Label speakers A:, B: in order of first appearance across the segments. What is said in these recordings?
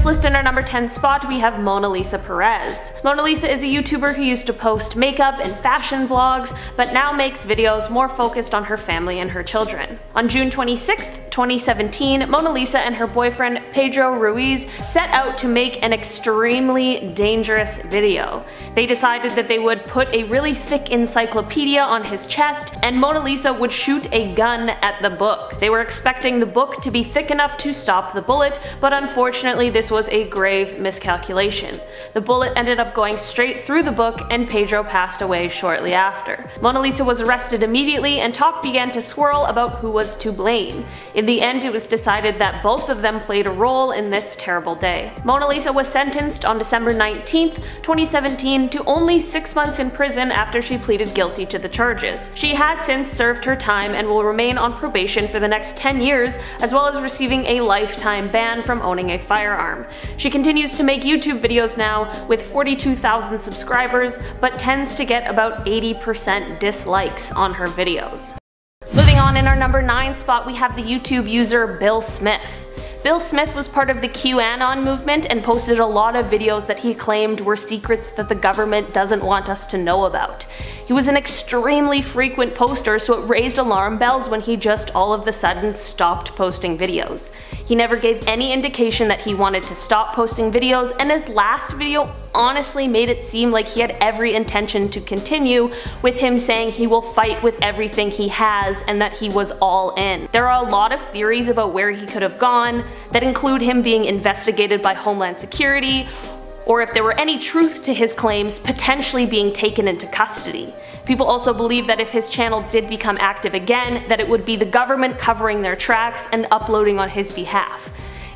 A: this list in our number 10 spot we have Monalisa Perez. Monalisa is a YouTuber who used to post makeup and fashion vlogs, but now makes videos more focused on her family and her children. On June 26, 2017, Monalisa and her boyfriend Pedro Ruiz set out to make an extremely dangerous video. They decided that they would put a really thick encyclopedia on his chest and Monalisa would shoot a gun at the book. They were expecting the book to be thick enough to stop the bullet, but unfortunately this was a grave miscalculation. The bullet ended up going straight through the book and Pedro passed away shortly after. Monalisa was arrested immediately and talk began to swirl about who was to blame. In the end it was decided that both of them played a role in this terrible day. Monalisa was sentenced on December 19, 2017 to only 6 months in prison after she pleaded guilty to the charges. She has since served her time and will remain on probation for the next 10 years as well as receiving a lifetime ban from owning a firearm. She continues to make YouTube videos now with 42,000 subscribers but tends to get about 80% dislikes on her videos. Moving on in our number 9 spot we have the YouTube user Bill Smith. Bill Smith was part of the QAnon movement and posted a lot of videos that he claimed were secrets that the government doesn't want us to know about. He was an extremely frequent poster so it raised alarm bells when he just all of the sudden stopped posting videos. He never gave any indication that he wanted to stop posting videos and his last video honestly made it seem like he had every intention to continue with him saying he will fight with everything he has and that he was all in. There are a lot of theories about where he could have gone that include him being investigated by Homeland Security or if there were any truth to his claims, potentially being taken into custody. People also believe that if his channel did become active again, that it would be the government covering their tracks and uploading on his behalf.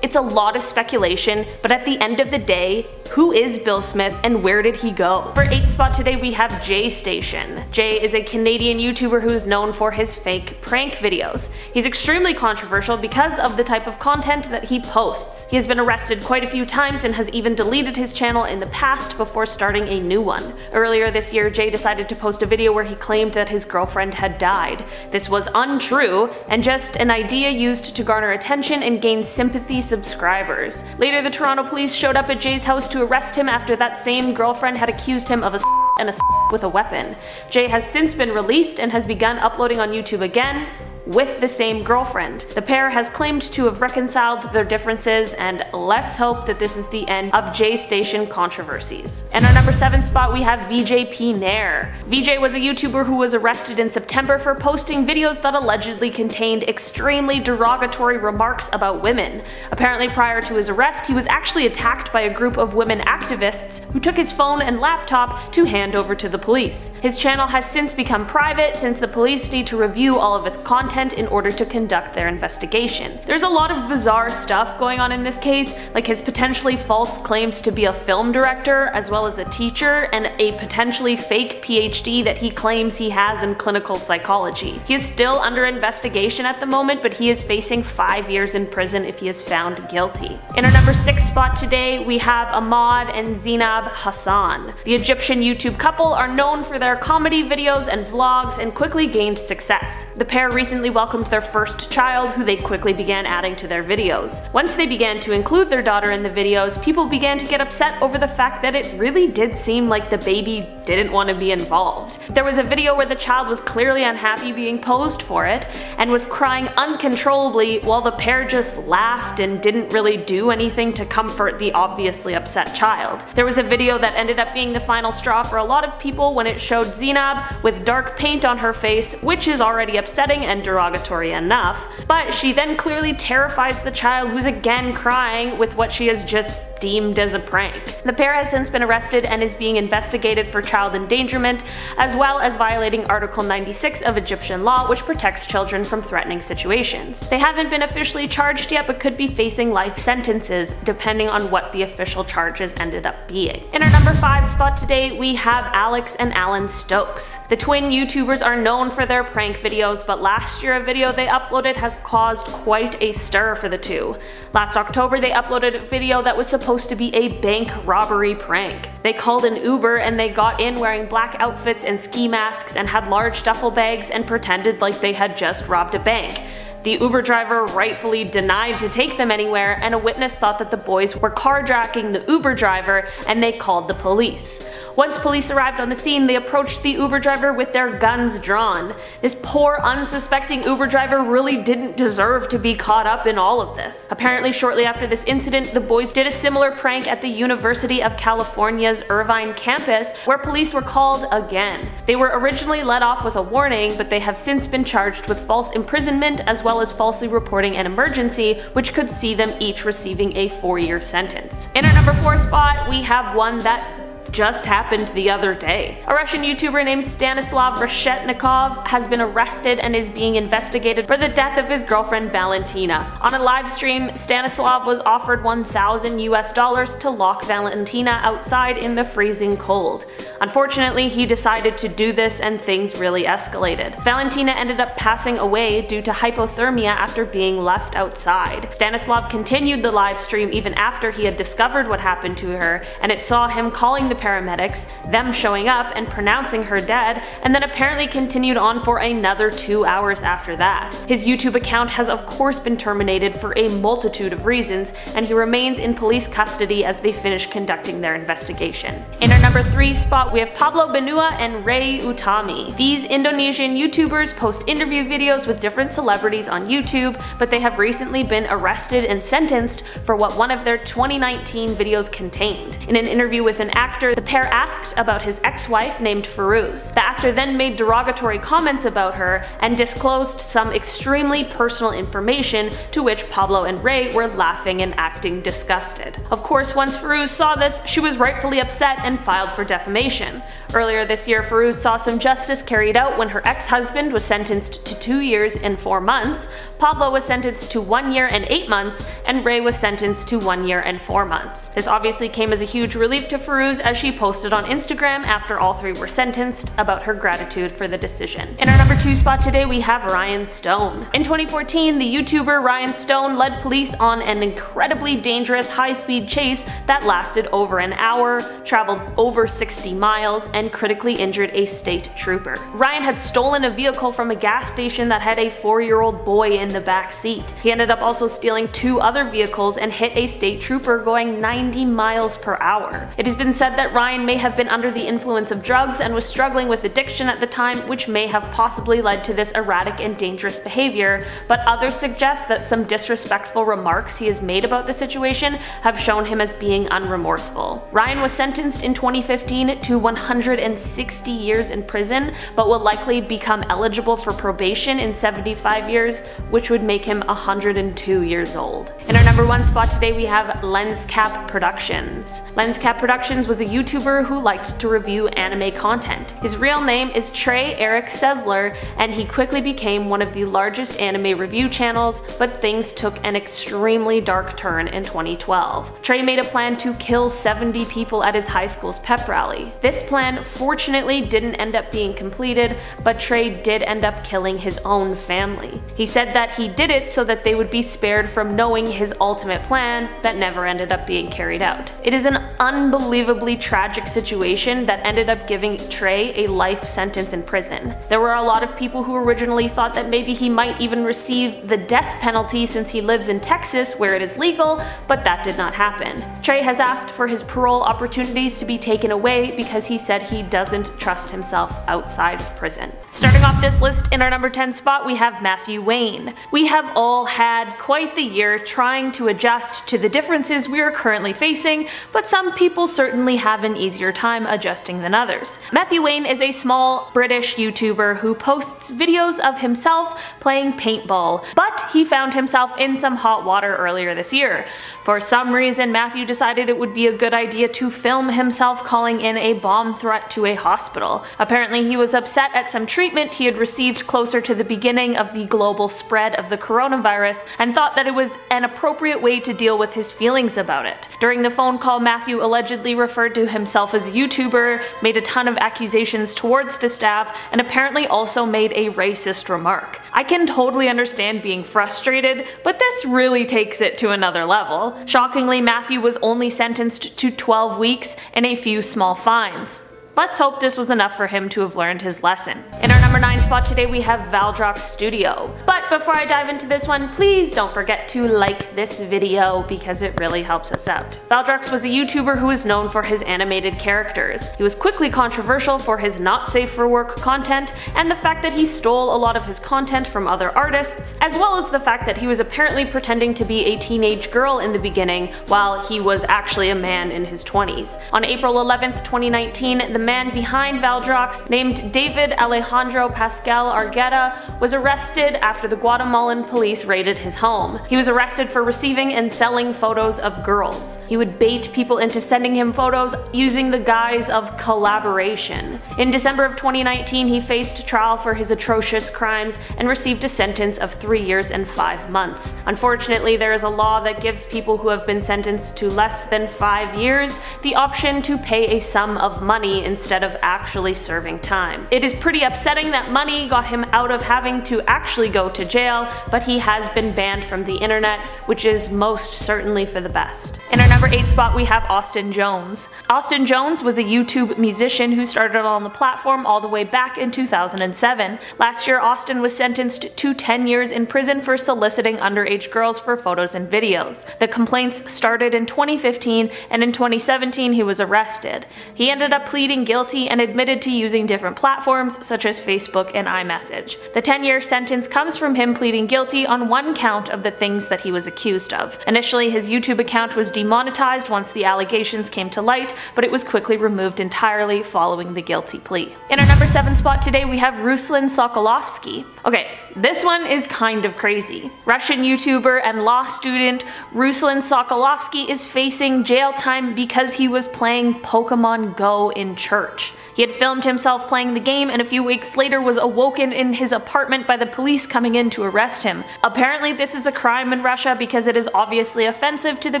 A: It's a lot of speculation, but at the end of the day, who is Bill Smith and where did he go? For 8th spot today we have Jay Station. Jay is a Canadian YouTuber who is known for his fake prank videos. He's extremely controversial because of the type of content that he posts. He has been arrested quite a few times and has even deleted his channel in the past before starting a new one. Earlier this year, Jay decided to post a video where he claimed that his girlfriend had died. This was untrue and just an idea used to garner attention and gain sympathy subscribers. Later, the Toronto police showed up at Jay's house to arrest him after that same girlfriend had accused him of a and a with a weapon. Jay has since been released and has begun uploading on YouTube again, with the same girlfriend. The pair has claimed to have reconciled their differences and let's hope that this is the end of Jay Station controversies. In our number 7 spot we have VJ P. Nair. VJ was a YouTuber who was arrested in September for posting videos that allegedly contained extremely derogatory remarks about women. Apparently prior to his arrest he was actually attacked by a group of women activists who took his phone and laptop to hand over to the police. His channel has since become private since the police need to review all of its content content in order to conduct their investigation. There's a lot of bizarre stuff going on in this case, like his potentially false claims to be a film director as well as a teacher and a potentially fake PhD that he claims he has in clinical psychology. He is still under investigation at the moment, but he is facing 5 years in prison if he is found guilty. In our number 6 spot today, we have Ahmad and Zinab Hassan. The Egyptian YouTube couple are known for their comedy videos and vlogs and quickly gained success. The pair recently recently welcomed their first child who they quickly began adding to their videos. Once they began to include their daughter in the videos, people began to get upset over the fact that it really did seem like the baby didn't want to be involved. There was a video where the child was clearly unhappy being posed for it and was crying uncontrollably while the pair just laughed and didn't really do anything to comfort the obviously upset child. There was a video that ended up being the final straw for a lot of people when it showed Zinab with dark paint on her face, which is already upsetting and derogatory enough, but she then clearly terrifies the child who's again crying with what she has just deemed as a prank. The pair has since been arrested and is being investigated for child endangerment, as well as violating Article 96 of Egyptian law, which protects children from threatening situations. They haven't been officially charged yet, but could be facing life sentences, depending on what the official charges ended up being. In our number 5 spot today, we have Alex and Alan Stokes. The twin YouTubers are known for their prank videos, but last year a video they uploaded has caused quite a stir for the two. Last October they uploaded a video that was supposed supposed to be a bank robbery prank. They called an Uber and they got in wearing black outfits and ski masks and had large duffel bags and pretended like they had just robbed a bank. The Uber driver rightfully denied to take them anywhere, and a witness thought that the boys were carjacking the Uber driver and they called the police. Once police arrived on the scene, they approached the Uber driver with their guns drawn. This poor, unsuspecting Uber driver really didn't deserve to be caught up in all of this. Apparently, shortly after this incident, the boys did a similar prank at the University of California's Irvine campus, where police were called again. They were originally let off with a warning, but they have since been charged with false imprisonment as well as falsely reporting an emergency, which could see them each receiving a four-year sentence. In our number 4 spot, we have one that just happened the other day. A Russian YouTuber named Stanislav Reshetnikov has been arrested and is being investigated for the death of his girlfriend Valentina. On a live stream, Stanislav was offered 1,000 US dollars to lock Valentina outside in the freezing cold. Unfortunately, he decided to do this and things really escalated. Valentina ended up passing away due to hypothermia after being left outside. Stanislav continued the live stream even after he had discovered what happened to her, and it saw him calling the paramedics, them showing up and pronouncing her dead, and then apparently continued on for another two hours after that. His YouTube account has of course been terminated for a multitude of reasons, and he remains in police custody as they finish conducting their investigation. In our number 3 spot we have Pablo Benua and Rey Utami. These Indonesian YouTubers post interview videos with different celebrities on YouTube, but they have recently been arrested and sentenced for what one of their 2019 videos contained. In an interview with an actor, the pair asked about his ex-wife named Fairuz. The actor then made derogatory comments about her and disclosed some extremely personal information to which Pablo and Rey were laughing and acting disgusted. Of course, once Fairuz saw this, she was rightfully upset and filed for defamation. Earlier this year, Fairuz saw some justice carried out when her ex-husband was sentenced to two years and four months, Pablo was sentenced to one year and eight months, and Rey was sentenced to one year and four months. This obviously came as a huge relief to Fairuz as she posted on Instagram after all three were sentenced about her gratitude for the decision. In our number 2 spot today we have Ryan Stone. In 2014, the YouTuber Ryan Stone led police on an incredibly dangerous high-speed chase that lasted over an hour, traveled over 60 miles, and critically injured a state trooper. Ryan had stolen a vehicle from a gas station that had a four-year-old boy in the back seat. He ended up also stealing two other vehicles and hit a state trooper going 90 miles per hour. It has been said that Ryan may have been under the influence of drugs and was struggling with addiction at the time, which may have possibly led to this erratic and dangerous behavior, but others suggest that some disrespectful remarks he has made about the situation have shown him as being unremorseful. Ryan was sentenced in 2015 to 160 years in prison, but will likely become eligible for probation in 75 years, which would make him 102 years old. In our number one spot today we have Lenscap Productions. Lenscap Productions was a YouTuber who liked to review anime content. His real name is Trey Eric Sesler, and he quickly became one of the largest anime review channels, but things took an extremely dark turn in 2012. Trey made a plan to kill 70 people at his high school's pep rally. This plan fortunately didn't end up being completed, but Trey did end up killing his own family. He said that he did it so that they would be spared from knowing his ultimate plan that never ended up being carried out. It is an unbelievably tragic situation that ended up giving Trey a life sentence in prison. There were a lot of people who originally thought that maybe he might even receive the death penalty since he lives in Texas where it is legal, but that did not happen. Trey has asked for his parole opportunities to be taken away because he said he doesn't trust himself outside of prison. Starting off this list in our number 10 spot we have Matthew Wayne. We have all had quite the year trying to adjust to the differences we are currently facing, but some people certainly have have an easier time adjusting than others. Matthew Wayne is a small British YouTuber who posts videos of himself playing paintball, but he found himself in some hot water earlier this year. For some reason, Matthew decided it would be a good idea to film himself calling in a bomb threat to a hospital. Apparently he was upset at some treatment he had received closer to the beginning of the global spread of the coronavirus and thought that it was an appropriate way to deal with his feelings about it. During the phone call, Matthew allegedly referred to himself as a YouTuber, made a ton of accusations towards the staff, and apparently also made a racist remark. I can totally understand being frustrated, but this really takes it to another level. Shockingly, Matthew was only sentenced to 12 weeks and a few small fines. Let's hope this was enough for him to have learned his lesson. In our number 9 spot today we have Valdrox Studio. But before I dive into this one, please don't forget to like this video because it really helps us out. Valdrox was a YouTuber who was known for his animated characters. He was quickly controversial for his not safe for work content and the fact that he stole a lot of his content from other artists, as well as the fact that he was apparently pretending to be a teenage girl in the beginning while he was actually a man in his 20s. On April 11th, 2019, the man behind Valdrox, named David Alejandro Pascal Argueta, was arrested after the Guatemalan police raided his home. He was arrested for receiving and selling photos of girls. He would bait people into sending him photos using the guise of collaboration. In December of 2019, he faced trial for his atrocious crimes and received a sentence of three years and five months. Unfortunately, there is a law that gives people who have been sentenced to less than five years the option to pay a sum of money instead of actually serving time. It is pretty upsetting that money got him out of having to actually go to jail, but he has been banned from the internet, which is most certainly for the best. In our number 8 spot we have Austin Jones. Austin Jones was a YouTube musician who started on the platform all the way back in 2007. Last year Austin was sentenced to 10 years in prison for soliciting underage girls for photos and videos. The complaints started in 2015 and in 2017 he was arrested. He ended up pleading guilty and admitted to using different platforms such as Facebook and iMessage. The 10 year sentence comes from him pleading guilty on one count of the things that he was accused of. Initially his YouTube account was demonetized once the allegations came to light, but it was quickly removed entirely following the guilty plea. In our number 7 spot today we have Ruslan Sokolovsky. Okay, this one is kind of crazy. Russian YouTuber and law student Ruslan Sokolovsky is facing jail time because he was playing Pokemon Go in church church. He had filmed himself playing the game and a few weeks later was awoken in his apartment by the police coming in to arrest him. Apparently this is a crime in Russia because it is obviously offensive to the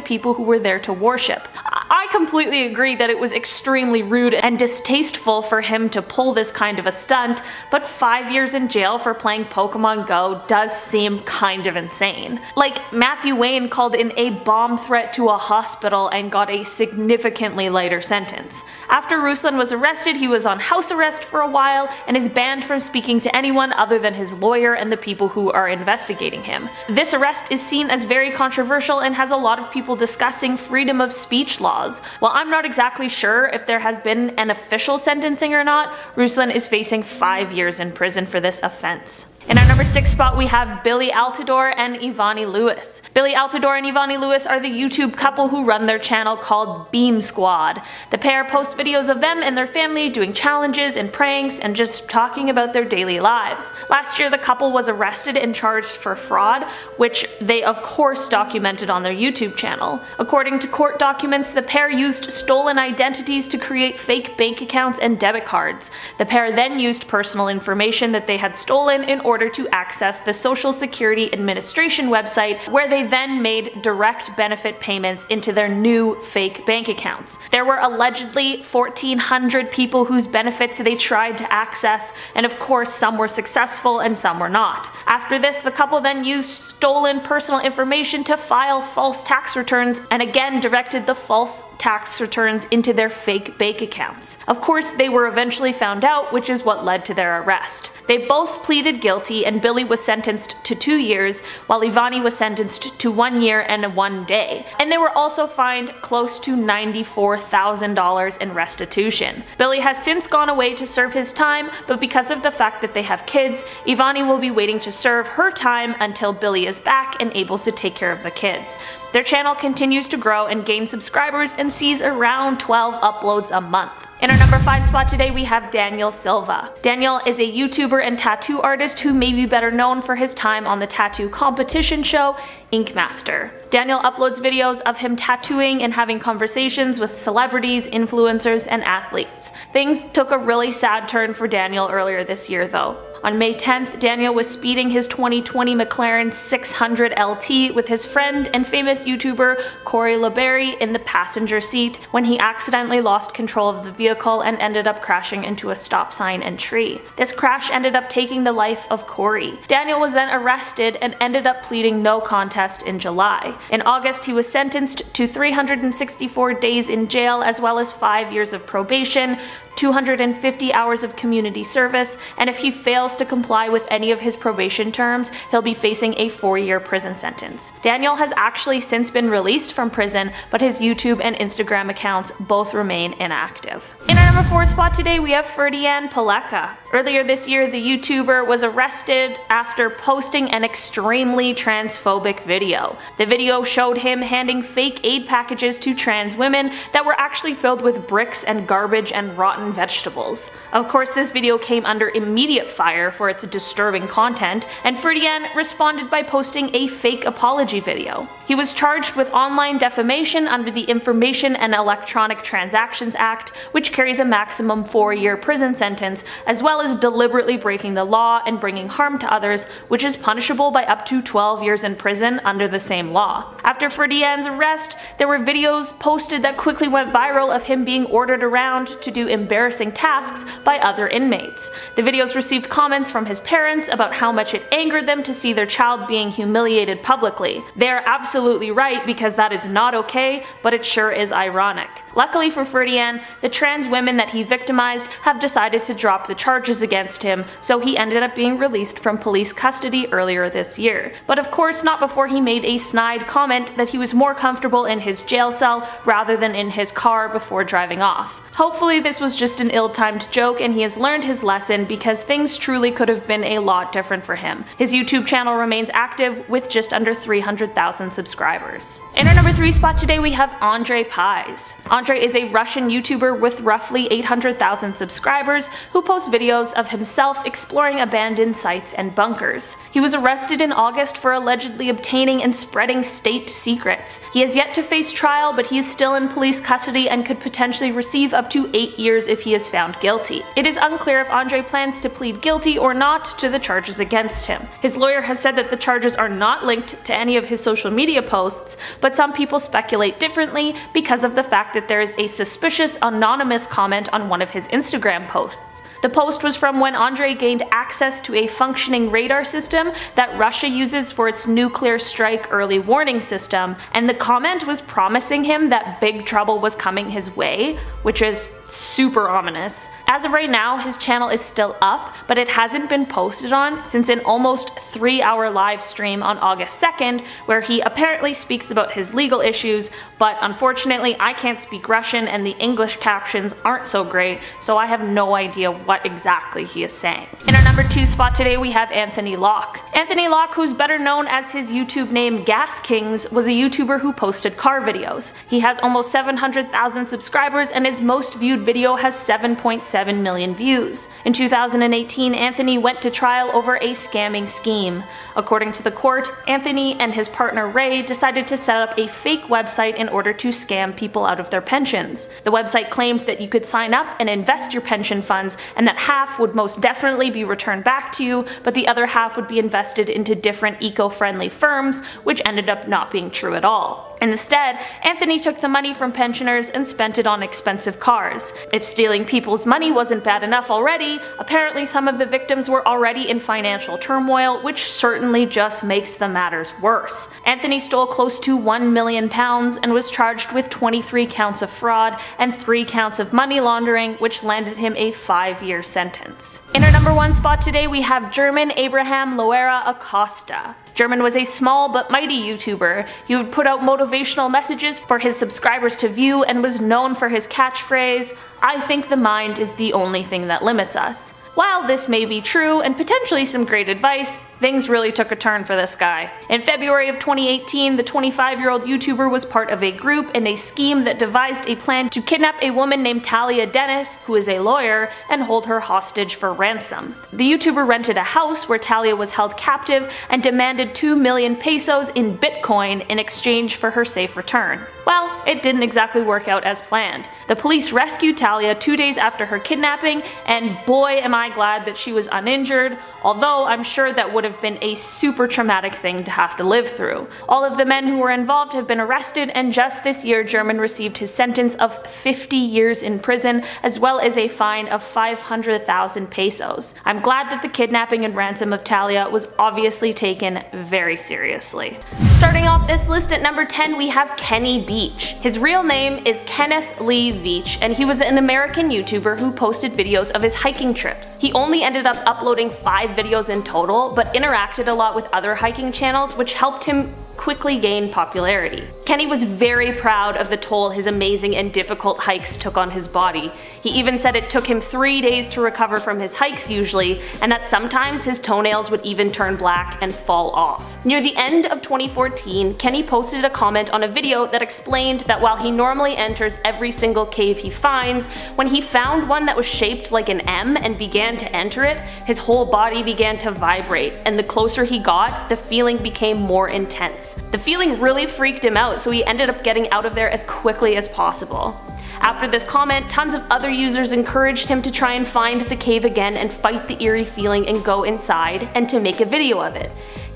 A: people who were there to worship. I completely agree that it was extremely rude and distasteful for him to pull this kind of a stunt, but 5 years in jail for playing Pokemon Go does seem kind of insane. Like, Matthew Wayne called in a bomb threat to a hospital and got a significantly lighter sentence. After Ruslan was arrested, he was on house arrest for a while and is banned from speaking to anyone other than his lawyer and the people who are investigating him. This arrest is seen as very controversial and has a lot of people discussing freedom of speech laws. While I'm not exactly sure if there has been an official sentencing or not, Ruslan is facing 5 years in prison for this offense. In our number 6 spot we have Billy Altador and Ivani Lewis. Billy Altador and Ivani Lewis are the YouTube couple who run their channel called Beam Squad. The pair post videos of them and their family doing challenges and pranks and just talking about their daily lives. Last year the couple was arrested and charged for fraud, which they of course documented on their YouTube channel. According to court documents, the pair used stolen identities to create fake bank accounts and debit cards. The pair then used personal information that they had stolen in order order to access the Social Security Administration website, where they then made direct benefit payments into their new fake bank accounts. There were allegedly 1,400 people whose benefits they tried to access, and of course some were successful and some were not. After this, the couple then used stolen personal information to file false tax returns and again directed the false tax returns into their fake bank accounts. Of course, they were eventually found out, which is what led to their arrest. They both pleaded guilty and Billy was sentenced to two years while Ivani was sentenced to one year and one day. And they were also fined close to $94,000 in restitution. Billy has since gone away to serve his time, but because of the fact that they have kids, Ivani will be waiting to serve her time until Billy is back and able to take care of the kids. Their channel continues to grow and gain subscribers and sees around 12 uploads a month. In our number 5 spot today we have Daniel Silva. Daniel is a YouTuber and tattoo artist who may be better known for his time on the tattoo competition show Ink Master. Daniel uploads videos of him tattooing and having conversations with celebrities, influencers, and athletes. Things took a really sad turn for Daniel earlier this year though. On May 10th, Daniel was speeding his 2020 McLaren 600 LT with his friend and famous YouTuber Corey La Barrie in the passenger seat when he accidentally lost control of the vehicle and ended up crashing into a stop sign and tree. This crash ended up taking the life of Corey. Daniel was then arrested and ended up pleading no contest in July. In August, he was sentenced to 364 days in jail as well as 5 years of probation, 250 hours of community service, and if he fails to comply with any of his probation terms, he'll be facing a 4-year prison sentence. Daniel has actually since been released from prison, but his YouTube and Instagram accounts both remain inactive. In our number 4 spot today, we have Ferdian Paleka. Earlier this year, the YouTuber was arrested after posting an extremely transphobic video. The video showed him handing fake aid packages to trans women that were actually filled with bricks and garbage and rotten vegetables. Of course, this video came under immediate fire for its disturbing content, and Ferdian responded by posting a fake apology video. He was charged with online defamation under the Information and Electronic Transactions Act, which carries a maximum 4-year prison sentence, as well as deliberately breaking the law and bringing harm to others, which is punishable by up to 12 years in prison under the same law. After Ferdian's arrest, there were videos posted that quickly went viral of him being ordered around to do embarrassing tasks by other inmates. The videos received comments from his parents about how much it angered them to see their child being humiliated publicly. They are absolutely right because that is not okay, but it sure is ironic. Luckily for Ferdian, the trans women that he victimized have decided to drop the charges against him, so he ended up being released from police custody earlier this year. But of course not before he made a snide comment that he was more comfortable in his jail cell rather than in his car before driving off. Hopefully this was just an ill-timed joke and he has learned his lesson because things truly could have been a lot different for him. His YouTube channel remains active with just under 300,000 subscribers. In our number 3 spot today we have Andre Pyzh. Andre is a Russian YouTuber with roughly 800,000 subscribers who posts videos of himself exploring abandoned sites and bunkers. He was arrested in August for allegedly obtaining and spreading state secrets. He has yet to face trial but he is still in police custody and could potentially receive up to 8 years if he is found guilty. It is unclear if Andre plans to plead guilty or not to the charges against him. His lawyer has said that the charges are not linked to any of his social media posts, but some people speculate differently because of the fact that there is a suspicious anonymous comment on one of his Instagram posts. The post was from when Andre gained access to a functioning radar system that Russia uses for its nuclear strike early warning system, and the comment was promising him that big trouble was coming his way, which is super ominous. As of right now, his channel is still up, but it hasn't been posted on since an almost 3 hour live stream on August 2nd, where he apparently speaks about his legal issues, but unfortunately I can't speak Russian and the English captions aren't so great, so I have no idea what exactly he is saying. In our number 2 spot today we have Anthony Locke. Anthony Locke, who's better known as his YouTube name Gas Kings, was a YouTuber who posted car videos. He has almost 700,000 subscribers and his most viewed video has 7.7 million views. In 2018, Anthony went to trial over a scamming scheme. According to the court, Anthony and his partner Ray decided to set up a fake website in order to scam people out of their pensions. The website claimed that you could sign up and invest your pension funds and that half would most definitely be returned back to you, but the other half would be invested into different eco-friendly firms, which ended up not being true at all. Instead, Anthony took the money from pensioners and spent it on expensive cars. If stealing people's money wasn't bad enough already, apparently some of the victims were already in financial turmoil, which certainly just makes the matters worse. Anthony stole close to 1 million pounds and was charged with 23 counts of fraud and 3 counts of money laundering, which landed him a 5-year sentence. In our number 1 spot today we have German Abraham Loera Acosta. German was a small but mighty YouTuber. He would put out motivational messages for his subscribers to view and was known for his catchphrase, I think the mind is the only thing that limits us. While this may be true and potentially some great advice, things really took a turn for this guy. In February of 2018, the 25 year old YouTuber was part of a group in a scheme that devised a plan to kidnap a woman named Talia Dennis, who is a lawyer, and hold her hostage for ransom. The YouTuber rented a house where Talia was held captive and demanded 2 million pesos in Bitcoin in exchange for her safe return. Well, it didn't exactly work out as planned. The police rescued Talia two days after her kidnapping, and boy am I glad that she was uninjured, although I'm sure that would have been a super traumatic thing to have to live through. All of the men who were involved have been arrested, and just this year, German received his sentence of 50 years in prison, as well as a fine of 500,000 pesos. I'm glad that the kidnapping and ransom of Talia was obviously taken very seriously. Starting off this list at number 10, we have Kenny Veach. His real name is Kenneth Lee Veach, and he was an American YouTuber who posted videos of his hiking trips. He only ended up uploading 5 videos in total, but interacted a lot with other hiking channels, which helped him quickly gained popularity. Kenny was very proud of the toll his amazing and difficult hikes took on his body. He even said it took him three days to recover from his hikes usually, and that sometimes his toenails would even turn black and fall off. Near the end of 2014, Kenny posted a comment on a video that explained that while he normally enters every single cave he finds, when he found one that was shaped like an M and began to enter it, his whole body began to vibrate, and the closer he got, the feeling became more intense. The feeling really freaked him out, so he ended up getting out of there as quickly as possible. After this comment, tons of other users encouraged him to try and find the cave again and fight the eerie feeling and go inside, and to make a video of it.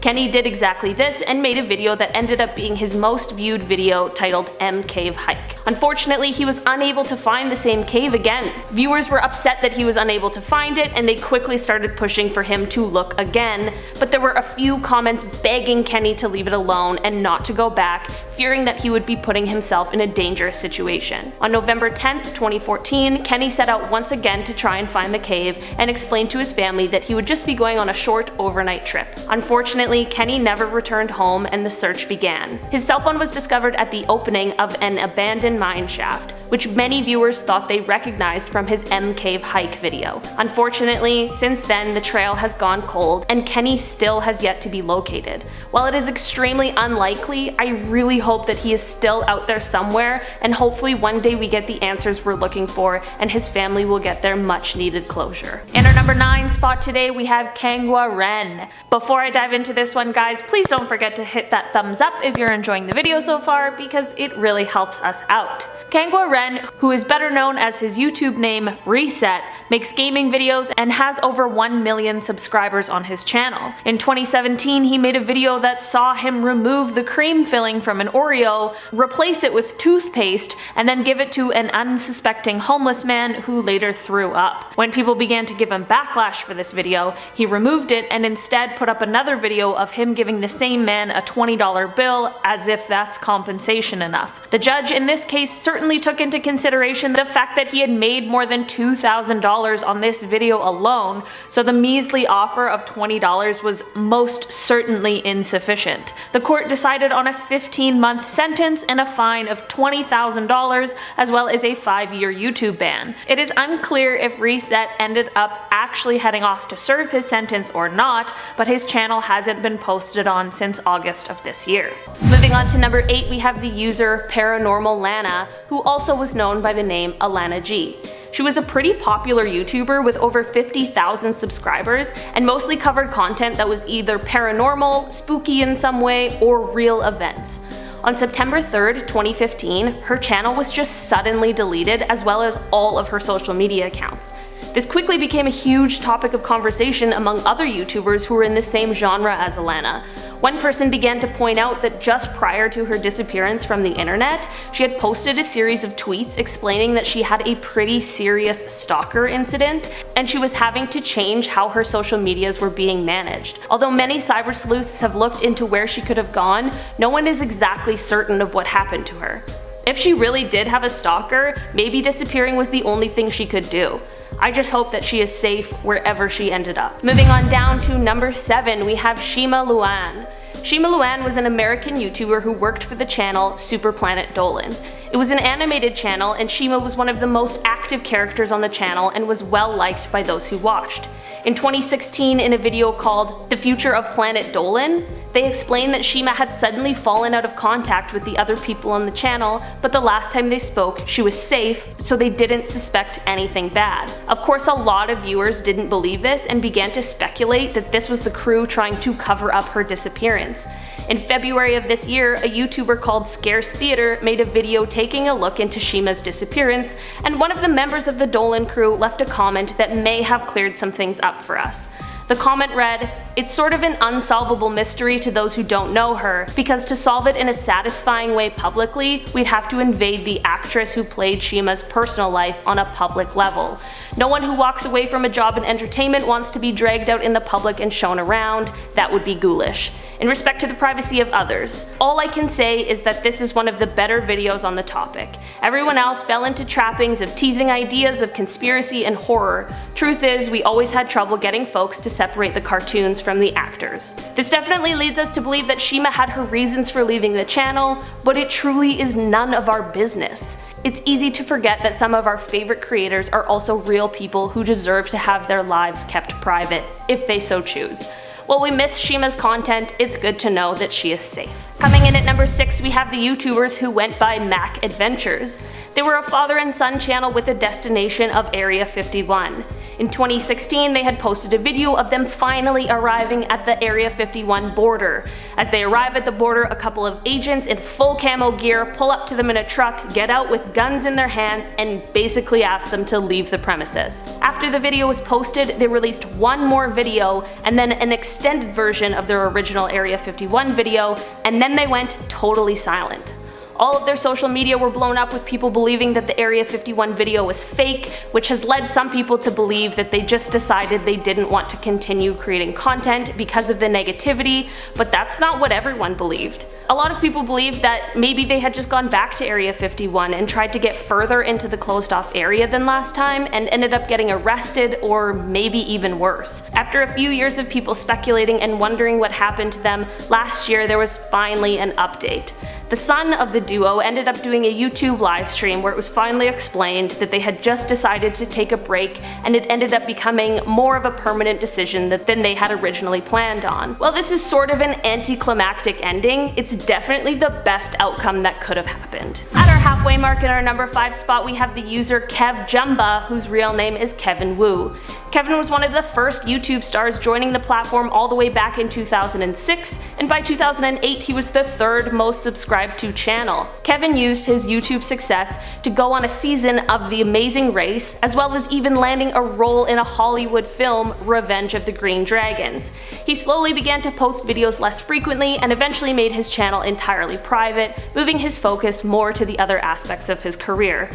A: Kenny did exactly this and made a video that ended up being his most viewed video titled M Cave Hike. Unfortunately, he was unable to find the same cave again. Viewers were upset that he was unable to find it and they quickly started pushing for him to look again, but there were a few comments begging Kenny to leave it alone and not to go back, fearing that he would be putting himself in a dangerous situation. On November 10th, 2014, Kenny set out once again to try and find the cave and explained to his family that he would just be going on a short overnight trip. Unfortunately, Kenny never returned home and the search began. His cell phone was discovered at the opening of an abandoned mine shaft which many viewers thought they recognized from his M Cave hike video. Unfortunately, since then the trail has gone cold and Kenny still has yet to be located. While it is extremely unlikely, I really hope that he is still out there somewhere and hopefully one day we get the answers we're looking for and his family will get their much needed closure. In our number 9 spot today we have Kanghua Ren. Before I dive into this one guys, please don't forget to hit that thumbs up if you're enjoying the video so far because it really helps us out. Kanghua Ren, who is better known as his YouTube name Reset, makes gaming videos and has over 1 million subscribers on his channel. In 2017, he made a video that saw him remove the cream filling from an Oreo, replace it with toothpaste, and then give it to an unsuspecting homeless man who later threw up. When people began to give him backlash for this video, he removed it and instead put up another video of him giving the same man a $20 bill as if that's compensation enough. The judge in this case certainly took into consideration the fact that he had made more than $2,000 on this video alone, so the measly offer of $20 was most certainly insufficient. The court decided on a 15 month sentence and a fine of $20,000 as well as a 5 year YouTube ban. It is unclear if Reset ended up actually heading off to serve his sentence or not, but his channel hasn't been posted on since August of this year. Moving on to number 8 we have the user Paranormal Lana, who also was known by the name Alana G. She was a pretty popular YouTuber with over 50,000 subscribers and mostly covered content that was either paranormal, spooky in some way, or real events. On September 3rd, 2015, her channel was just suddenly deleted as well as all of her social media accounts. This quickly became a huge topic of conversation among other YouTubers who were in the same genre as Alana. One person began to point out that just prior to her disappearance from the internet, she had posted a series of tweets explaining that she had a pretty serious stalker incident, and she was having to change how her social medias were being managed. Although many cyber sleuths have looked into where she could have gone, no one is exactly certain of what happened to her. If she really did have a stalker, maybe disappearing was the only thing she could do. I just hope that she is safe wherever she ended up. Moving on down to number 7, we have Shima Luan. Shima Luan was an American YouTuber who worked for the channel Super Planet Dolan. It was an animated channel and Shima was one of the most active characters on the channel and was well liked by those who watched. In 2016, in a video called The Future of Planet Dolan, they explained that Shima had suddenly fallen out of contact with the other people on the channel, but the last time they spoke, she was safe, so they didn't suspect anything bad. Of course, a lot of viewers didn't believe this and began to speculate that this was the crew trying to cover up her disappearance. In February of this year, a YouTuber called Scarce Theater made a video taking a look into Shima's disappearance, and one of the members of the Dolan crew left a comment that may have cleared some things up for us. The comment read, It's sort of an unsolvable mystery to those who don't know her, because to solve it in a satisfying way publicly, we'd have to invade the actress who played Shima's personal life on a public level. No one who walks away from a job in entertainment wants to be dragged out in the public and shown around, that would be ghoulish. In respect to the privacy of others, all I can say is that this is one of the better videos on the topic. Everyone else fell into trappings of teasing ideas of conspiracy and horror. Truth is, we always had trouble getting folks to separate the cartoons from the actors. This definitely leads us to believe that Shima had her reasons for leaving the channel, but it truly is none of our business. It's easy to forget that some of our favorite creators are also real people who deserve to have their lives kept private, if they so choose. While we miss Shima's content, it's good to know that she is safe. Coming in at number 6 we have the YouTubers who went by Mac Adventures. They were a father and son channel with a destination of Area 51. In 2016 they had posted a video of them finally arriving at the Area 51 border. As they arrive at the border a couple of agents in full camo gear pull up to them in a truck, get out with guns in their hands and basically ask them to leave the premises. After the video was posted they released one more video and then an extended version of their original Area 51 video and then they went totally silent. All of their social media were blown up with people believing that the Area 51 video was fake, which has led some people to believe that they just decided they didn't want to continue creating content because of the negativity, but that's not what everyone believed. A lot of people believed that maybe they had just gone back to Area 51 and tried to get further into the closed off area than last time and ended up getting arrested or maybe even worse. After a few years of people speculating and wondering what happened to them, last year there was finally an update. The son of the duo ended up doing a YouTube livestream where it was finally explained that they had just decided to take a break and it ended up becoming more of a permanent decision than they had originally planned on. While this is sort of an anticlimactic ending, it's definitely the best outcome that could have happened. At our halfway mark in our number 5 spot we have the user Kev Jumba whose real name is Kevin Wu. Kevin was one of the first YouTube stars joining the platform all the way back in 2006, and by 2008 he was the third most subscribed to channel. Kevin used his YouTube success to go on a season of The Amazing Race, as well as even landing a role in a Hollywood film, Revenge of the Green Dragons. He slowly began to post videos less frequently and eventually made his channel entirely private, moving his focus more to the other aspects of his career.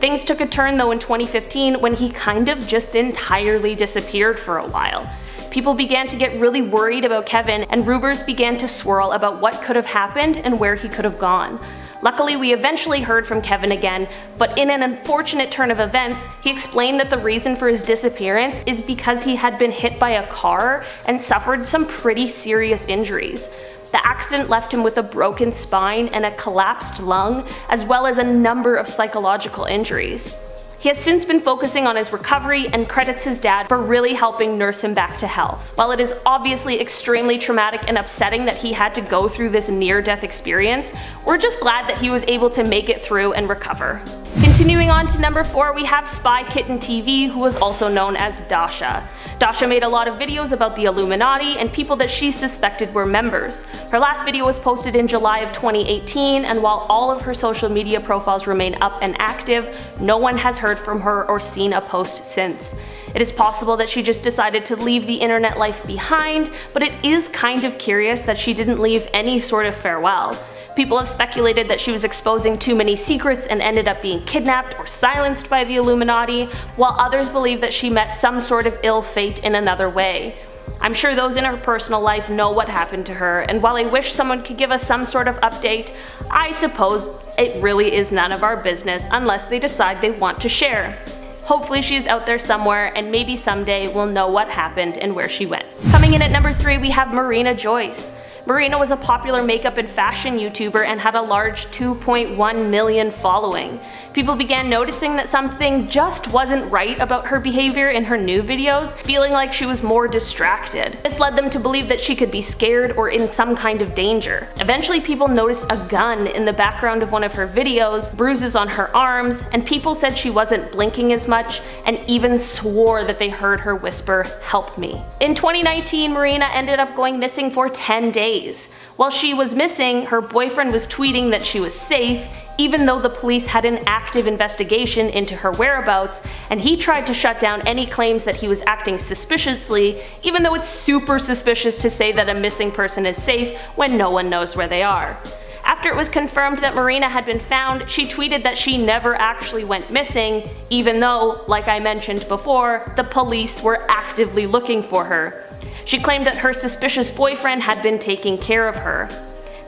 A: Things took a turn though in 2015 when he kind of just entirely disappeared for a while. People began to get really worried about Kevin and rumors began to swirl about what could have happened and where he could have gone. Luckily, we eventually heard from Kevin again, but in an unfortunate turn of events, he explained that the reason for his disappearance is because he had been hit by a car and suffered some pretty serious injuries. The accident left him with a broken spine and a collapsed lung, as well as a number of psychological injuries. He has since been focusing on his recovery and credits his dad for really helping nurse him back to health. While it is obviously extremely traumatic and upsetting that he had to go through this near-death experience, we're just glad that he was able to make it through and recover. Continuing on to number 4 we have Spy Kitten TV who was also known as Dasha. Dasha made a lot of videos about the Illuminati and people that she suspected were members. Her last video was posted in July of 2018 and while all of her social media profiles remain up and active, no one has heard from her or seen a post since. It is possible that she just decided to leave the internet life behind, but it is kind of curious that she didn't leave any sort of farewell. People have speculated that she was exposing too many secrets and ended up being kidnapped or silenced by the Illuminati, while others believe that she met some sort of ill fate in another way. I'm sure those in her personal life know what happened to her, and while I wish someone could give us some sort of update, I suppose it really is none of our business unless they decide they want to share. Hopefully she's out there somewhere and maybe someday we'll know what happened and where she went. Coming in at number 3 we have Marina Joyce. Marina was a popular makeup and fashion YouTuber and had a large 2.1 million following. People began noticing that something just wasn't right about her behavior in her new videos, feeling like she was more distracted. This led them to believe that she could be scared or in some kind of danger. Eventually people noticed a gun in the background of one of her videos, bruises on her arms, and people said she wasn't blinking as much and even swore that they heard her whisper, help me. In 2019, Marina ended up going missing for 10 days. While she was missing, her boyfriend was tweeting that she was safe, even though the police had an active investigation into her whereabouts, and he tried to shut down any claims that he was acting suspiciously, even though it's super suspicious to say that a missing person is safe when no one knows where they are. After it was confirmed that Marina had been found, she tweeted that she never actually went missing, even though, like I mentioned before, the police were actively looking for her. She claimed that her suspicious boyfriend had been taking care of her.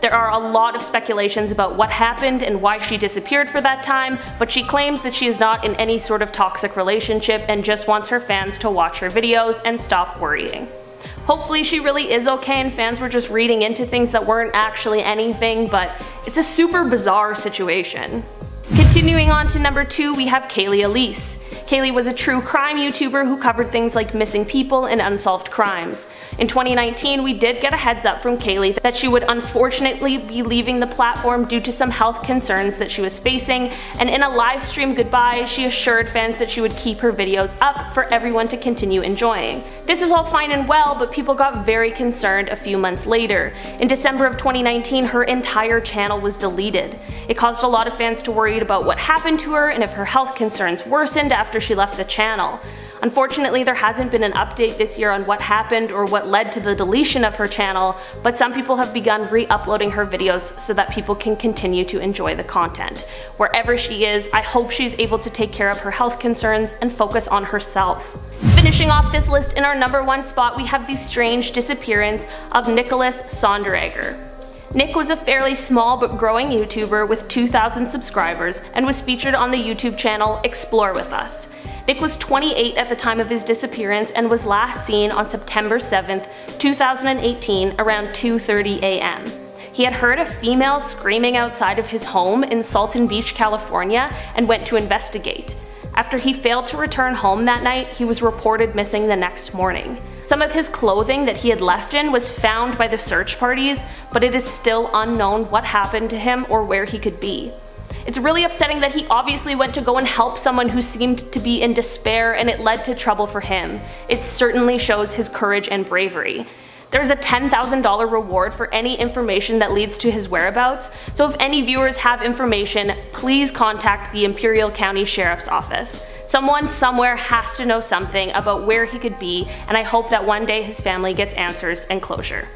A: There are a lot of speculations about what happened and why she disappeared for that time, but she claims that she is not in any sort of toxic relationship and just wants her fans to watch her videos and stop worrying. Hopefully she really is okay and fans were just reading into things that weren't actually anything, but it's a super bizarre situation. Continuing on to number 2, we have Kaylee Elise. Kaylee was a true crime YouTuber who covered things like missing people and unsolved crimes. In 2019, we did get a heads up from Kaylee that she would unfortunately be leaving the platform due to some health concerns that she was facing, and in a live stream goodbye, she assured fans that she would keep her videos up for everyone to continue enjoying. This is all fine and well, but people got very concerned a few months later. In December of 2019, her entire channel was deleted. It caused a lot of fans to worry about what happened to her and if her health concerns worsened after after she left the channel. Unfortunately, there hasn't been an update this year on what happened or what led to the deletion of her channel, but some people have begun re-uploading her videos so that people can continue to enjoy the content. Wherever she is, I hope she's able to take care of her health concerns and focus on herself. Finishing off this list in our number one spot, we have the strange disappearance of Nicholas Sonderegger. Nick was a fairly small but growing YouTuber with 2,000 subscribers and was featured on the YouTube channel Explore With Us. Nick was 28 at the time of his disappearance and was last seen on September 7, 2018 around 2.30 am. He had heard a female screaming outside of his home in Salton Beach, California and went to investigate. After he failed to return home that night, he was reported missing the next morning. Some of his clothing that he had left in was found by the search parties, but it is still unknown what happened to him or where he could be. It's really upsetting that he obviously went to go and help someone who seemed to be in despair and it led to trouble for him. It certainly shows his courage and bravery. There's a $10,000 reward for any information that leads to his whereabouts, so if any viewers have information, please contact the Imperial County Sheriff's Office. Someone somewhere has to know something about where he could be, and I hope that one day his family gets answers and closure.